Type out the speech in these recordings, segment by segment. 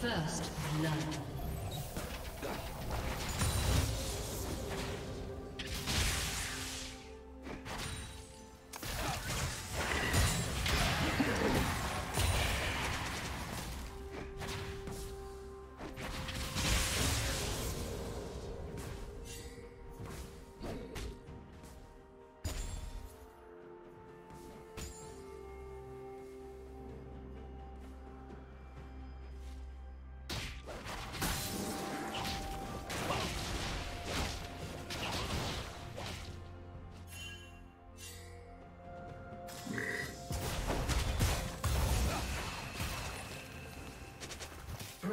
First blood.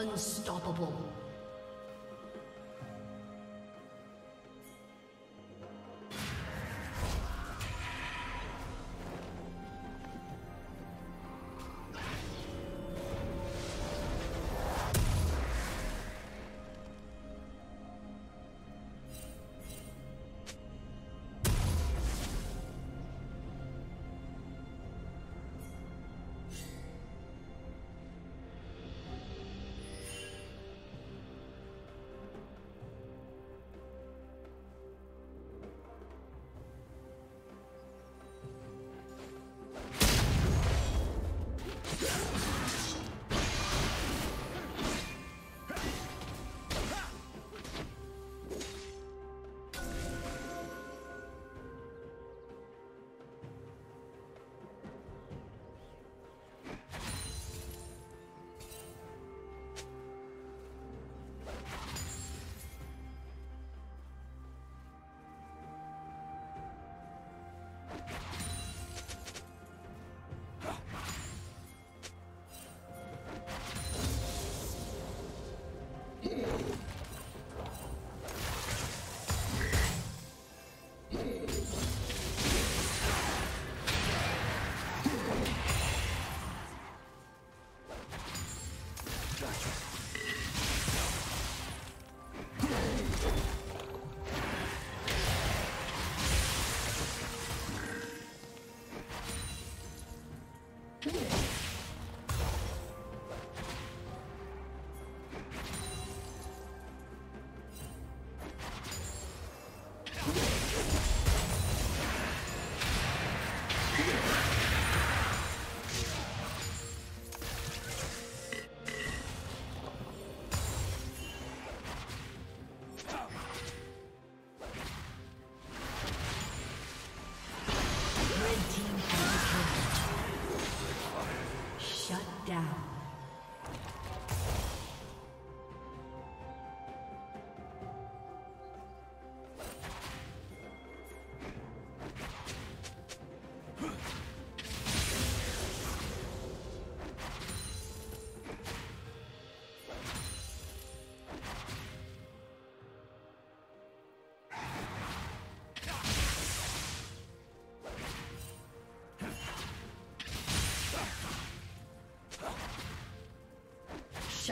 Unstoppable.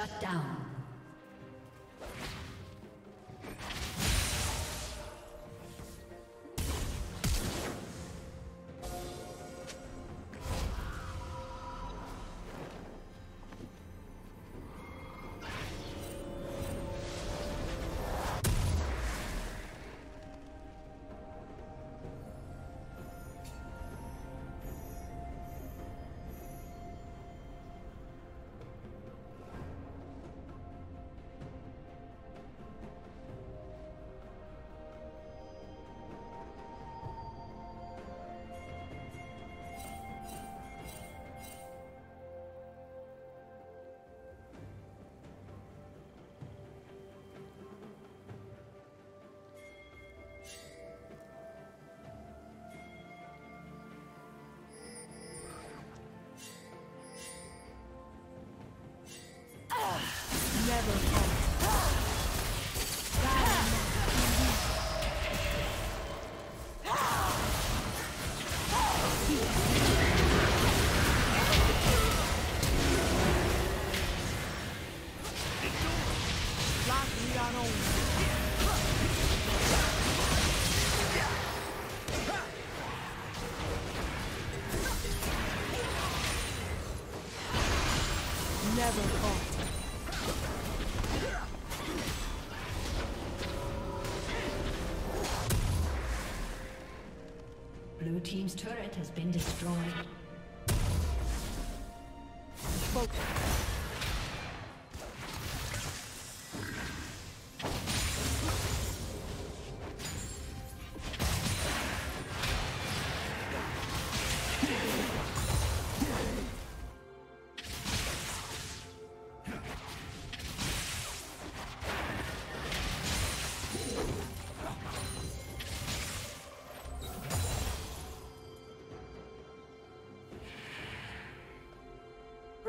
Shut down. Team's has been destroyed.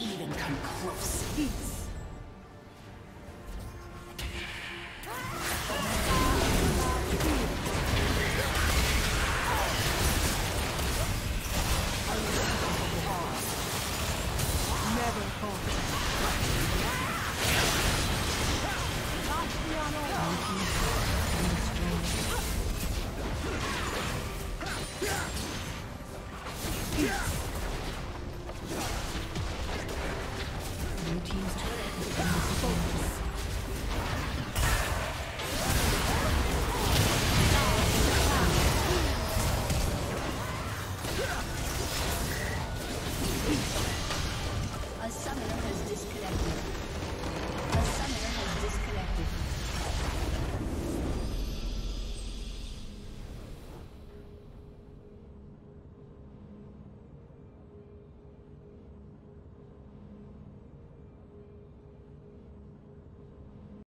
even come close.